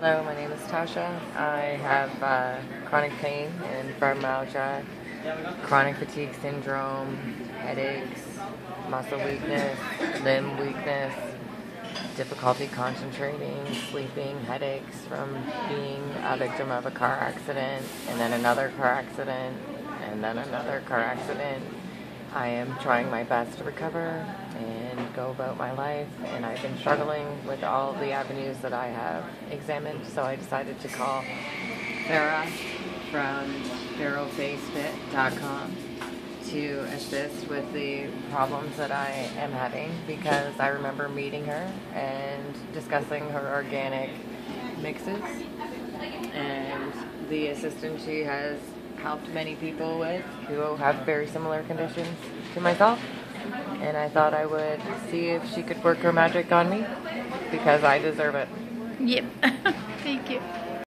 Hello, my name is Tasha. I have uh, chronic pain and fibromyalgia, chronic fatigue syndrome, headaches, muscle weakness, limb weakness, difficulty concentrating, sleeping, headaches from being a victim of a car accident, and then another car accident, and then another car accident. I am trying my best to recover and go about my life, and I've been struggling with all the avenues that I have examined, so I decided to call Farah from FeroFaceFit.com to assist with the problems that I am having because I remember meeting her and discussing her organic mixes and the assistance she has helped many people with who have very similar conditions to myself. And I thought I would see if she could work her magic on me because I deserve it. Yep. Thank you.